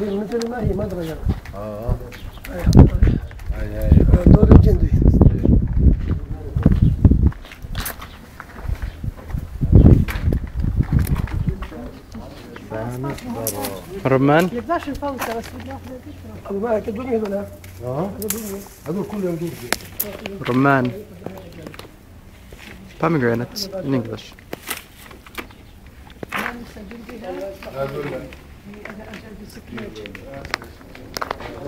هذه مثل ما هي ما تغيرت آه. هاي هاي هاي دور الجندي. رمان. يقدرش نفوته بس بدي واحدة تشرب ابو مالك الدنيا هذول آه هذول كلهم دول رمان. Pomegranates in English. هذول